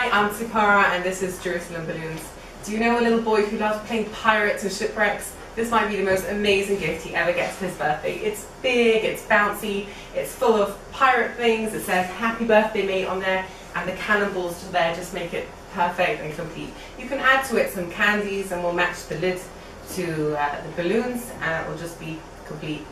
Hi, I'm Supara, and this is Jerusalem Balloons. Do you know a little boy who loves playing pirates and shipwrecks? This might be the most amazing gift he ever gets for his birthday. It's big, it's bouncy, it's full of pirate things, it says happy birthday mate on there, and the cannonballs there just make it perfect and complete. You can add to it some candies and we'll match the lid to uh, the balloons and it will just be complete